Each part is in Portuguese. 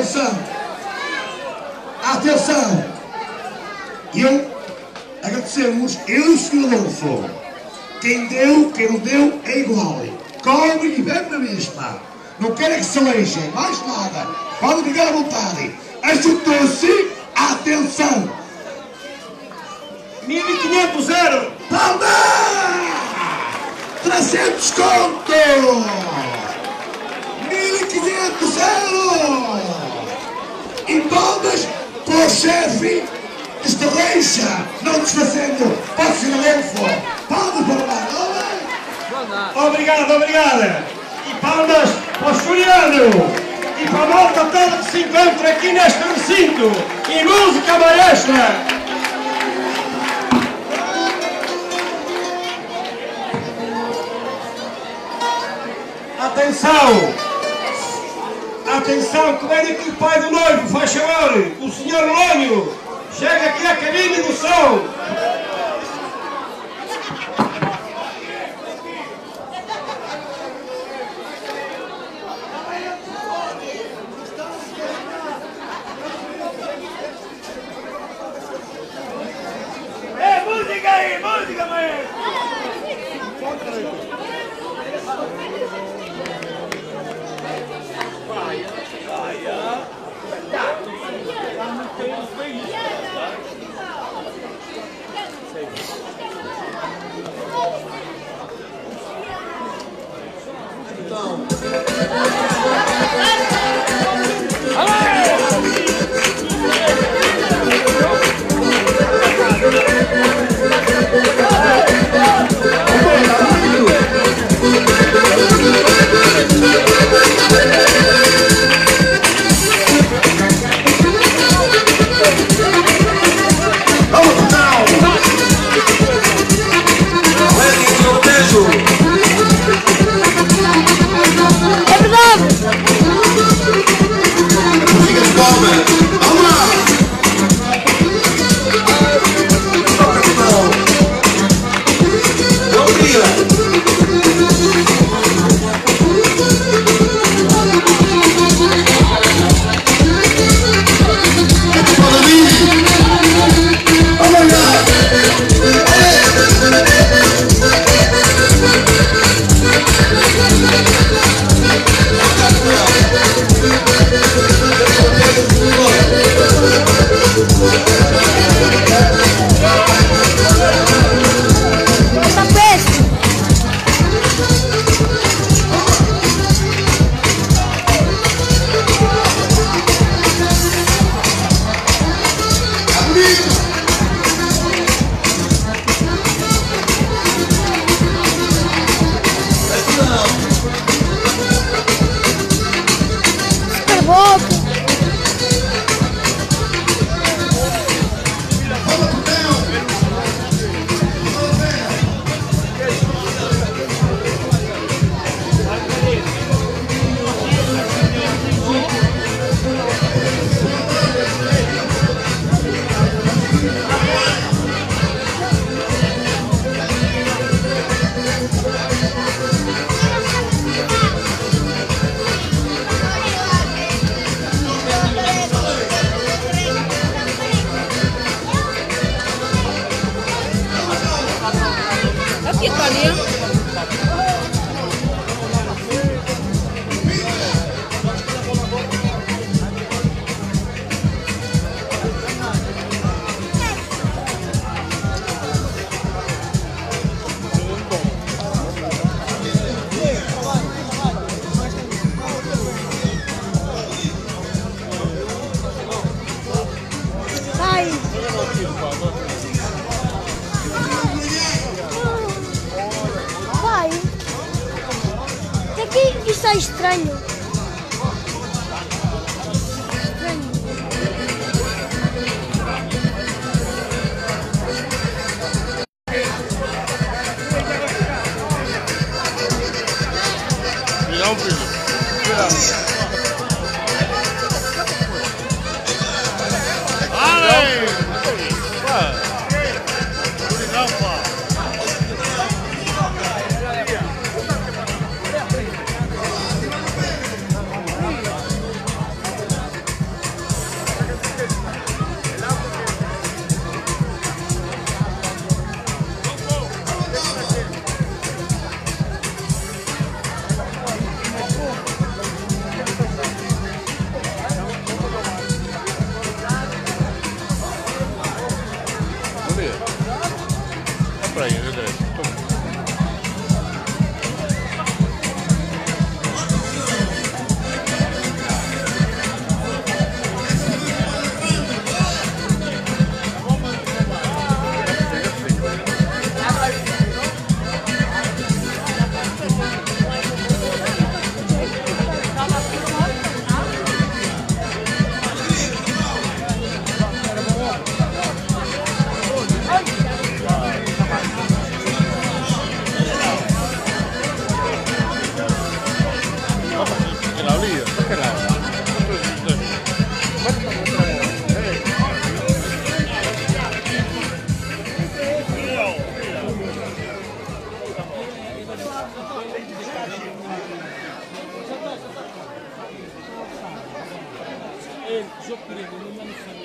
Atenção! Atenção! Eu agradecemos, eu e o Sr. Adolfo. Quem deu, quem não deu, é igual. Come e bebe na mesma. Não quero é que se aleijem, mais nada. Podem ficar à vontade. Ajudou-se, atenção! 1500 euros! Palma! 300 conto! 1500 euros! E palmas para o chefe que está deixa, não desfazendo, pode ser Adolfo. Palmas para o Manoel. Obrigado, obrigado! E palmas para o Juliano! E para a malta toda que se encontra aqui neste recinto! E música maestra! Atenção! Atenção, que vem aqui o pai do noivo, faz favor! O senhor Lônio! Chega aqui à cabine do som! É música aí, música, maestro! Isso é estranho. Çok güzel. Bundan üstüne.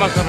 más a